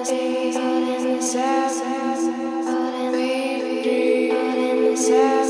All in the surf, all in the sand.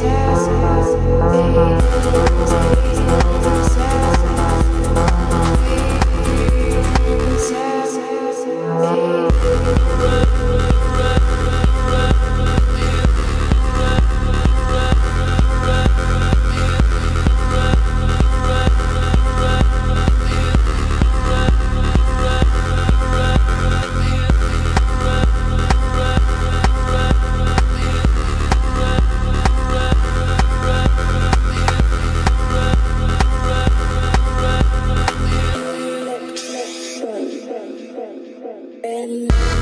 princess and